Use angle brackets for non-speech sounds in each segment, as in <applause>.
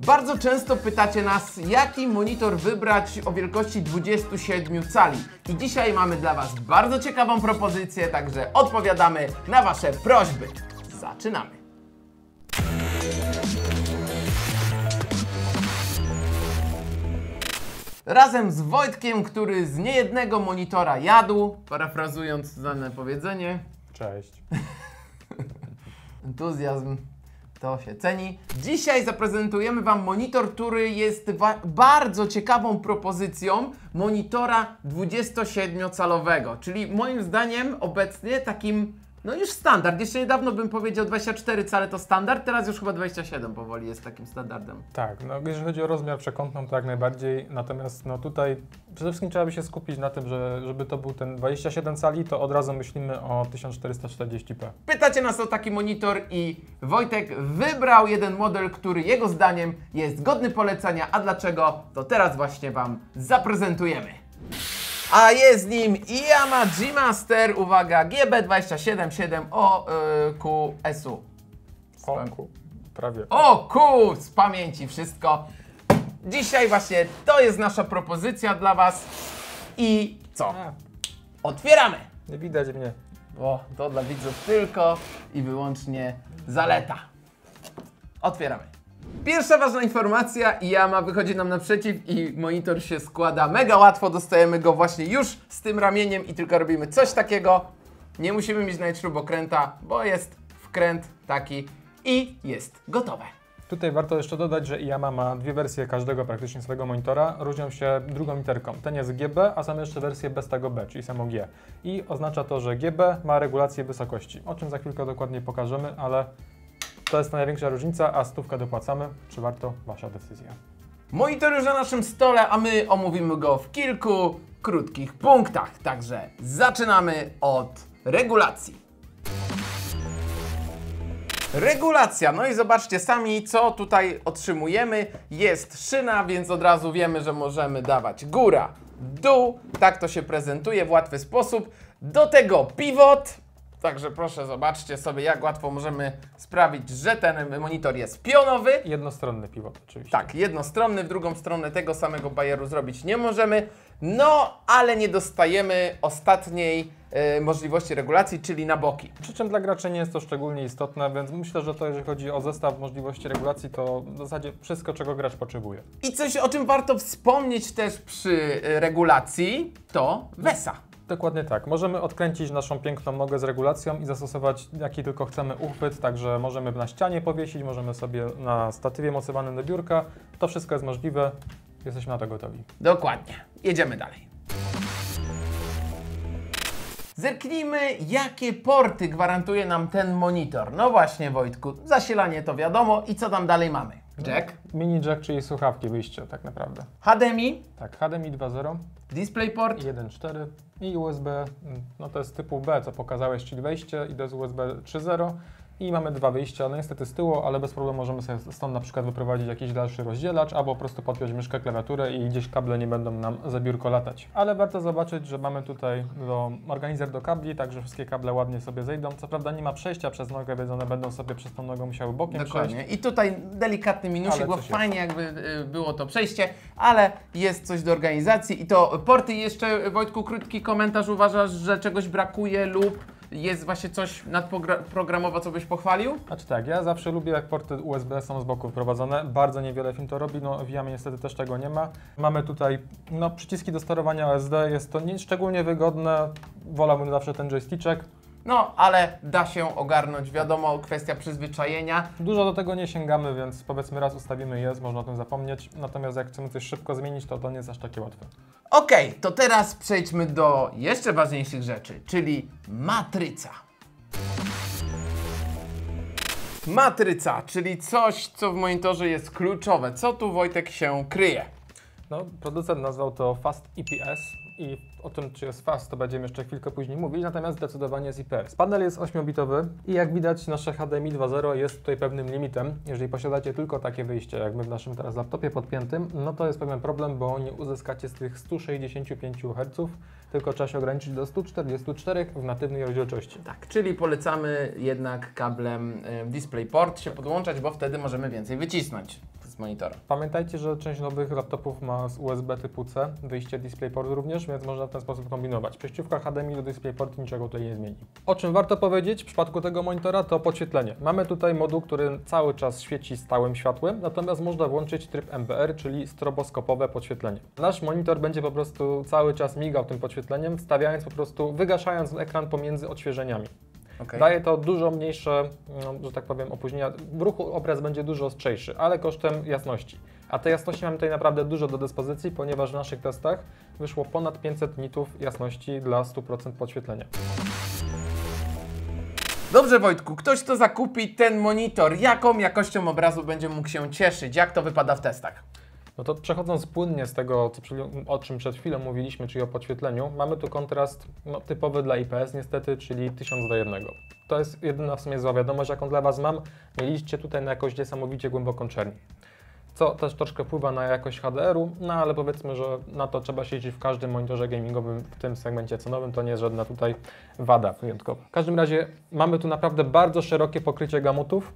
Bardzo często pytacie nas, jaki monitor wybrać o wielkości 27 cali. I dzisiaj mamy dla Was bardzo ciekawą propozycję, także odpowiadamy na Wasze prośby. Zaczynamy. Razem z Wojtkiem, który z niejednego monitora jadł, parafrazując znane powiedzenie, Cześć. <laughs> entuzjazm to się ceni. Dzisiaj zaprezentujemy Wam monitor, który jest bardzo ciekawą propozycją monitora 27-calowego, czyli moim zdaniem obecnie takim, no już standard. Jeszcze niedawno bym powiedział 24 cale to standard, teraz już chyba 27 powoli jest takim standardem. Tak, no jeżeli chodzi o rozmiar przekątną, to jak najbardziej. Natomiast no tutaj przede wszystkim trzeba by się skupić na tym, że żeby to był ten 27 cali, to od razu myślimy o 1440p. Pytacie nas o taki monitor i Wojtek wybrał jeden model, który jego zdaniem jest godny polecenia. A dlaczego? To teraz właśnie Wam zaprezentujemy. A jest nim Yamaha G-Master, uwaga, GB277OQS-u. O, ku, prawie. O ku, z pamięci wszystko. Dzisiaj właśnie to jest nasza propozycja dla Was. I co? Otwieramy! nie widać mnie. Bo to dla widzów tylko i wyłącznie zaleta. Otwieramy. Pierwsza ważna informacja, Yama wychodzi nam naprzeciw i monitor się składa mega łatwo, dostajemy go właśnie już z tym ramieniem i tylko robimy coś takiego. Nie musimy mieć nawet śrubokręta, bo jest wkręt taki i jest gotowe. Tutaj warto jeszcze dodać, że Yamaha ma dwie wersje każdego praktycznie swojego monitora. Różnią się drugą literką. Ten jest GB, a są jeszcze wersję bez tego B, czyli samo G. I oznacza to, że GB ma regulację wysokości, o czym za chwilkę dokładnie pokażemy, ale to jest największa różnica, a stówkę dopłacamy. Czy warto? Wasza decyzja. Monitor już na naszym stole, a my omówimy go w kilku krótkich punktach. Także zaczynamy od regulacji. Regulacja, no i zobaczcie sami, co tutaj otrzymujemy. Jest szyna, więc od razu wiemy, że możemy dawać góra, dół. Tak to się prezentuje w łatwy sposób. Do tego pivot. Także proszę, zobaczcie sobie, jak łatwo możemy sprawić, że ten monitor jest pionowy. Jednostronny pivot oczywiście. Tak, jednostronny, w drugą stronę tego samego bajeru zrobić nie możemy. No, ale nie dostajemy ostatniej e, możliwości regulacji, czyli na boki. Przy czym dla graczy nie jest to szczególnie istotne, więc myślę, że to jeżeli chodzi o zestaw możliwości regulacji, to w zasadzie wszystko, czego gracz potrzebuje. I coś, o czym warto wspomnieć też przy e, regulacji, to WESA. Dokładnie tak. Możemy odkręcić naszą piękną nogę z regulacją i zastosować jaki tylko chcemy uchwyt, także możemy na ścianie powiesić, możemy sobie na statywie mocowanym do biurka. To wszystko jest możliwe. Jesteśmy na to gotowi. Dokładnie. Jedziemy dalej. Zerknijmy, jakie porty gwarantuje nam ten monitor. No właśnie, Wojtku, zasilanie to wiadomo. I co tam dalej mamy? Jack, Mini jack, czyli słuchawki wyjście tak naprawdę. HDMI, Tak, HDMI 2.0 DisplayPort, 1.4 i USB, mm, no to jest typu B, co pokazałeś, czyli wejście i jest USB 3.0 i mamy dwa wyjścia, no niestety z tyłu, ale bez problemu możemy sobie stąd na przykład wyprowadzić jakiś dalszy rozdzielacz, albo po prostu podpiąć myszkę, klawiaturę i gdzieś kable nie będą nam za biurko latać. Ale warto zobaczyć, że mamy tutaj do, organizer do kabli, także wszystkie kable ładnie sobie zejdą. Co prawda nie ma przejścia przez nogę, więc one będą sobie przez tą nogę musiały bokiem Dokładnie. przejść. I tutaj delikatny minusik, bo fajnie jakby y, było to przejście, ale jest coś do organizacji i to porty I jeszcze Wojtku krótki komentarz uważasz, że czegoś brakuje lub jest właśnie coś nadprogramowo, co byś pochwalił? Znaczy tak, ja zawsze lubię jak porty USB są z boku wprowadzone, bardzo niewiele film to robi, no w Jamie niestety też tego nie ma. Mamy tutaj no, przyciski do sterowania OSD, jest to nie szczególnie wygodne, wolałbym zawsze ten joysticzek. No, ale da się ogarnąć, wiadomo, kwestia przyzwyczajenia. Dużo do tego nie sięgamy, więc powiedzmy raz ustawimy jest, można o tym zapomnieć, natomiast jak chcemy coś szybko zmienić, to to nie jest aż takie łatwe. Okej, to teraz przejdźmy do jeszcze ważniejszych rzeczy, czyli matryca. Matryca, czyli coś, co w monitorze jest kluczowe. Co tu Wojtek się kryje? No, producent nazwał to Fast EPS i o tym, czy jest fast, to będziemy jeszcze chwilkę później mówić, natomiast zdecydowanie jest IPS. Panel jest 8-bitowy i jak widać nasze HDMI 2.0 jest tutaj pewnym limitem. Jeżeli posiadacie tylko takie wyjście, jak my w naszym teraz laptopie podpiętym, no to jest pewien problem, bo nie uzyskacie z tych 165 Hz, tylko trzeba się ograniczyć do 144 w natywnej rozdzielczości. Tak, czyli polecamy jednak kablem y, DisplayPort się podłączać, bo wtedy możemy więcej wycisnąć. Monitora. Pamiętajcie, że część nowych laptopów ma z USB typu C, wyjście DisplayPort również, więc można w ten sposób kombinować. Przejściówka HDMI do DisplayPort niczego tutaj nie zmieni. O czym warto powiedzieć w przypadku tego monitora to podświetlenie. Mamy tutaj moduł, który cały czas świeci stałym światłem, natomiast można włączyć tryb MBR, czyli stroboskopowe podświetlenie. Nasz monitor będzie po prostu cały czas migał tym podświetleniem, wstawiając po prostu, wygaszając ekran pomiędzy odświeżeniami. Okay. Daje to dużo mniejsze, no, że tak powiem, opóźnienia. W ruchu obraz będzie dużo ostrzejszy, ale kosztem jasności. A tej jasności mamy tutaj naprawdę dużo do dyspozycji, ponieważ w naszych testach wyszło ponad 500 nitów jasności dla 100% podświetlenia. Dobrze Wojtku, ktoś kto zakupi ten monitor, jaką jakością obrazu będzie mógł się cieszyć? Jak to wypada w testach? No to przechodząc płynnie z tego, o czym przed chwilą mówiliśmy, czyli o podświetleniu, mamy tu kontrast no, typowy dla IPS niestety, czyli 1000 do 1. To jest jedyna w sumie zła wiadomość, jaką dla Was mam. Mieliście tutaj na jakość niesamowicie głęboką czerni. Co też troszkę wpływa na jakość HDR-u, no ale powiedzmy, że na to trzeba siedzieć w każdym monitorze gamingowym w tym segmencie cenowym, to nie jest żadna tutaj wada wyjątkowa. W każdym razie mamy tu naprawdę bardzo szerokie pokrycie gamutów,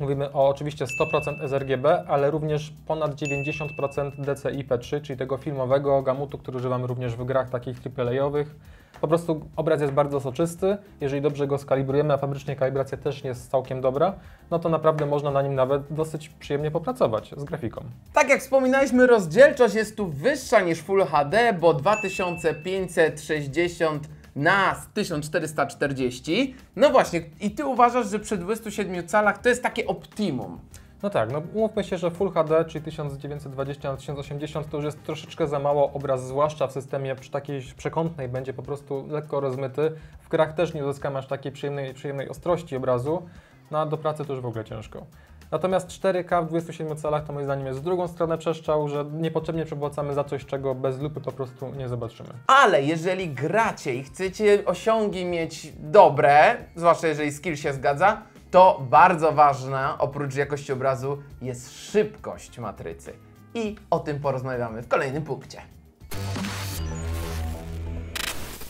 Mówimy o oczywiście 100% sRGB, ale również ponad 90% DCI-P3, czyli tego filmowego gamutu, który używamy również w grach takich AAA-owych. Po prostu obraz jest bardzo soczysty, jeżeli dobrze go skalibrujemy, a fabrycznie kalibracja też jest całkiem dobra, no to naprawdę można na nim nawet dosyć przyjemnie popracować z grafiką. Tak jak wspominaliśmy, rozdzielczość jest tu wyższa niż Full HD, bo 2560 na 1440. No właśnie, i ty uważasz, że przy 27 calach to jest takie optimum. No tak, no mówmy się, że Full HD, czyli 1920 na 1080 to już jest troszeczkę za mało obraz, zwłaszcza w systemie przy takiej przekątnej będzie po prostu lekko rozmyty. W grach też nie uzyskamy aż takiej przyjemnej, przyjemnej ostrości obrazu, no a do pracy to już w ogóle ciężko. Natomiast 4K w 27 calach to moim zdaniem jest w drugą stronę przeszczał, że niepotrzebnie przepłacamy za coś, czego bez lupy po prostu nie zobaczymy. Ale jeżeli gracie i chcecie osiągi mieć dobre, zwłaszcza jeżeli skill się zgadza, to bardzo ważna, oprócz jakości obrazu, jest szybkość matrycy. I o tym porozmawiamy w kolejnym punkcie.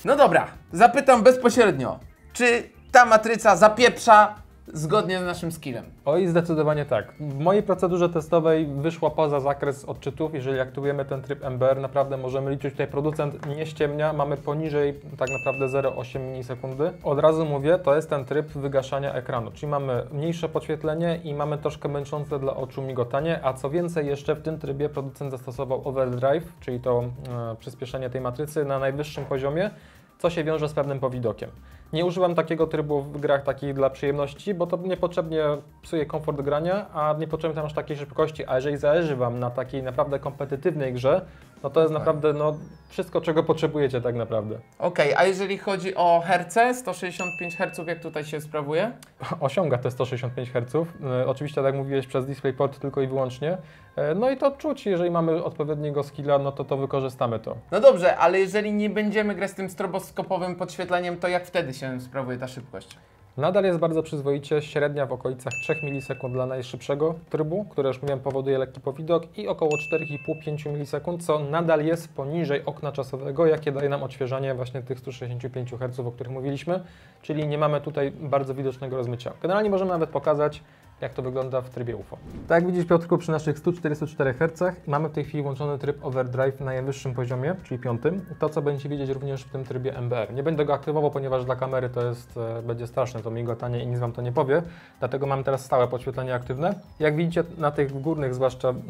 No dobra, zapytam bezpośrednio. Czy ta matryca zapieprza zgodnie z naszym skillem. Oj, zdecydowanie tak. W mojej procedurze testowej wyszła poza zakres odczytów. Jeżeli aktywujemy ten tryb MBR, naprawdę możemy liczyć, tutaj producent nie ściemnia, mamy poniżej tak naprawdę 0,8 milisekundy. Od razu mówię, to jest ten tryb wygaszania ekranu, czyli mamy mniejsze podświetlenie i mamy troszkę męczące dla oczu migotanie, a co więcej jeszcze w tym trybie producent zastosował overdrive, czyli to e, przyspieszenie tej matrycy na najwyższym poziomie, co się wiąże z pewnym powidokiem. Nie używam takiego trybu w grach takich dla przyjemności, bo to niepotrzebnie psuje komfort grania, a niepotrzebnie tam aż takiej szybkości. A jeżeli zależy Wam na takiej naprawdę kompetytywnej grze, no to jest tak. naprawdę no, wszystko, czego potrzebujecie tak naprawdę. Okej, okay, a jeżeli chodzi o herce, 165 Hz jak tutaj się sprawuje? <laughs> Osiąga te 165 Hz. E, oczywiście, tak jak mówiłeś, przez DisplayPort tylko i wyłącznie. E, no i to czuć, jeżeli mamy odpowiedniego skilla, no to to wykorzystamy to. No dobrze, ale jeżeli nie będziemy grać z tym stroboskopowym podświetleniem, to jak wtedy się sprawuje ta szybkość? Nadal jest bardzo przyzwoicie, średnia w okolicach 3 milisekund dla najszybszego trybu, które już mówiłem powoduje lekki powidok i około 4,5-5 milisekund, co nadal jest poniżej okna czasowego, jakie daje nam odświeżanie właśnie tych 165 Hz, o których mówiliśmy, czyli nie mamy tutaj bardzo widocznego rozmycia. Generalnie możemy nawet pokazać jak to wygląda w trybie UFO. Tak jak widzisz Piotrku, przy naszych 144 Hz mamy w tej chwili włączony tryb overdrive na najwyższym poziomie, czyli piątym. To, co będziecie widzieć również w tym trybie MBR. Nie będę go aktywował, ponieważ dla kamery to jest, e, będzie straszne to migotanie i nic Wam to nie powie, dlatego mam teraz stałe podświetlenie aktywne. Jak widzicie na tych górnych zwłaszcza mm,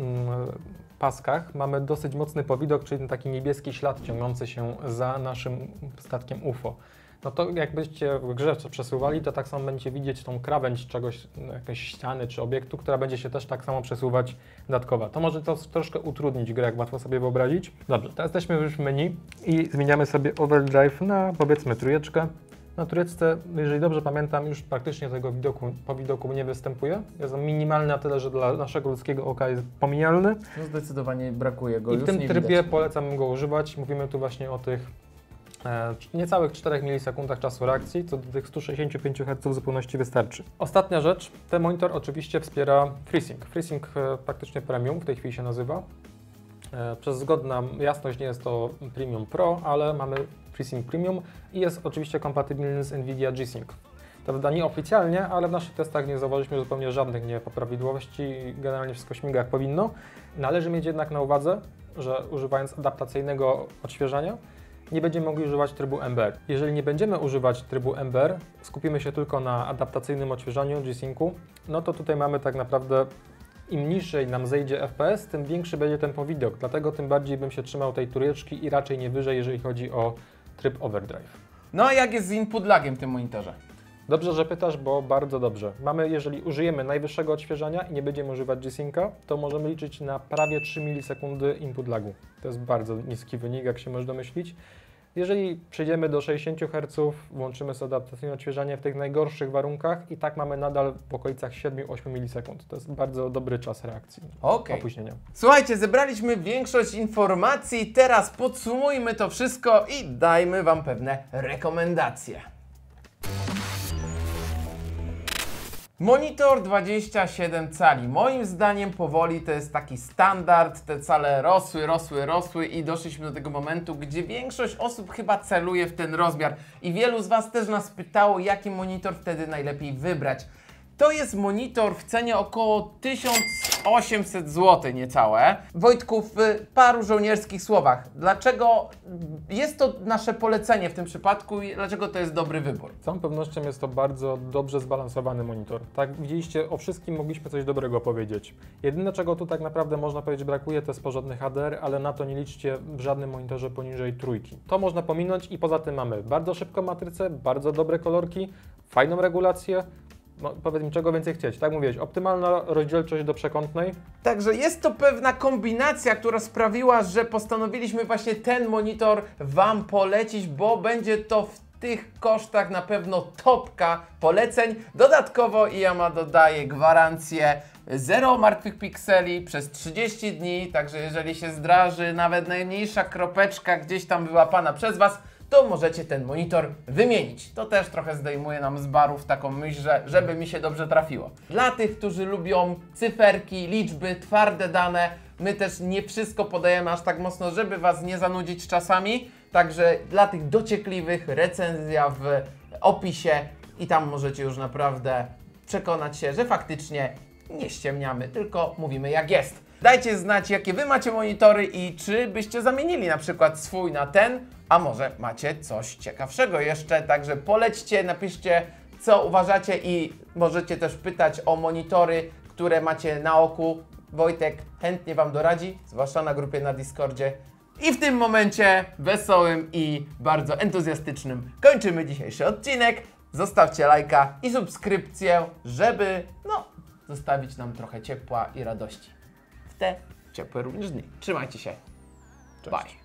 paskach mamy dosyć mocny powidok, czyli taki niebieski ślad ciągnący się za naszym statkiem UFO no to jakbyście w grze przesuwali, to tak samo będziecie widzieć tą krawędź czegoś, jakiejś ściany czy obiektu, która będzie się też tak samo przesuwać dodatkowo. To może to troszkę utrudnić grę, jak łatwo sobie wyobrazić. Dobrze, teraz jesteśmy już w menu i zmieniamy sobie overdrive na powiedzmy trójeczkę. Na trójeczce, jeżeli dobrze pamiętam, już praktycznie tego widoku, po widoku nie występuje. Jest on minimalny na tyle, że dla naszego ludzkiego oka jest pomijalny. No zdecydowanie brakuje go. I w tym trybie widać. polecam go używać. Mówimy tu właśnie o tych niecałych 4 milisekundach czasu reakcji, co do tych 165 Hz w zupełności wystarczy. Ostatnia rzecz, ten monitor oczywiście wspiera FreeSync. FreeSync e, praktycznie Premium w tej chwili się nazywa. E, przez zgodna jasność nie jest to Premium Pro, ale mamy FreeSync Premium i jest oczywiście kompatybilny z NVIDIA G-Sync. Prawda, nie oficjalnie, ale w naszych testach nie zauważyliśmy zupełnie żadnych niepoprawidłowości. Generalnie wszystko śmiga jak powinno. Należy mieć jednak na uwadze, że używając adaptacyjnego odświeżania, nie będziemy mogli używać trybu MBR. Jeżeli nie będziemy używać trybu MBR, skupimy się tylko na adaptacyjnym odświeżaniu G-Syncu, no to tutaj mamy tak naprawdę im niżej nam zejdzie FPS, tym większy będzie tempo widok. Dlatego tym bardziej bym się trzymał tej trójeczki i raczej nie wyżej, jeżeli chodzi o tryb overdrive. No a jak jest z input lagiem w tym monitorze? Dobrze, że pytasz, bo bardzo dobrze. Mamy, jeżeli użyjemy najwyższego odświeżania i nie będziemy używać G-Synca, to możemy liczyć na prawie 3 milisekundy input lagu. To jest bardzo niski wynik, jak się można domyślić. Jeżeli przejdziemy do 60 Hz, włączymy sobie adaptacyjne odświeżanie w tych najgorszych warunkach i tak mamy nadal w okolicach 7-8 milisekund. To jest bardzo dobry czas reakcji Okej. opóźnienia. Słuchajcie, zebraliśmy większość informacji, teraz podsumujmy to wszystko i dajmy Wam pewne rekomendacje. Monitor 27 cali. Moim zdaniem powoli to jest taki standard. Te cale rosły, rosły, rosły i doszliśmy do tego momentu, gdzie większość osób chyba celuje w ten rozmiar. I wielu z Was też nas pytało, jaki monitor wtedy najlepiej wybrać. To jest monitor w cenie około 1800 zł niecałe. Wojtku, w paru żołnierskich słowach, dlaczego jest to nasze polecenie w tym przypadku i dlaczego to jest dobry wybór? Z całą pewnością jest to bardzo dobrze zbalansowany monitor. Tak, widzieliście, o wszystkim mogliśmy coś dobrego powiedzieć. Jedyne, czego tu tak naprawdę można powiedzieć brakuje, to jest porządny HDR, ale na to nie liczcie w żadnym monitorze poniżej trójki. To można pominąć i poza tym mamy bardzo szybką matrycę, bardzo dobre kolorki, fajną regulację. No, powiedz mi, czego więcej chcieć. Tak mówiłeś, optymalna rozdzielczość do przekątnej, Także jest to pewna kombinacja, która sprawiła, że postanowiliśmy właśnie ten monitor Wam polecić, bo będzie to w tych kosztach na pewno topka poleceń. Dodatkowo IAMA dodaje gwarancję zero martwych pikseli przez 30 dni, także jeżeli się zdraży nawet najmniejsza kropeczka gdzieś tam wyłapana przez Was, to możecie ten monitor wymienić. To też trochę zdejmuje nam z barów taką myśl, że żeby mi się dobrze trafiło. Dla tych, którzy lubią cyferki, liczby, twarde dane, my też nie wszystko podajemy aż tak mocno, żeby Was nie zanudzić czasami. Także dla tych dociekliwych recenzja w opisie i tam możecie już naprawdę przekonać się, że faktycznie nie ściemniamy, tylko mówimy jak jest. Dajcie znać, jakie Wy macie monitory i czy byście zamienili na przykład swój na ten, a może macie coś ciekawszego jeszcze. Także polećcie, napiszcie, co uważacie i możecie też pytać o monitory, które macie na oku. Wojtek chętnie Wam doradzi, zwłaszcza na grupie na Discordzie. I w tym momencie wesołym i bardzo entuzjastycznym kończymy dzisiejszy odcinek. Zostawcie lajka i subskrypcję, żeby no, zostawić nam trochę ciepła i radości. W te ciepłe również dni. Trzymajcie się. Cześć. Bye.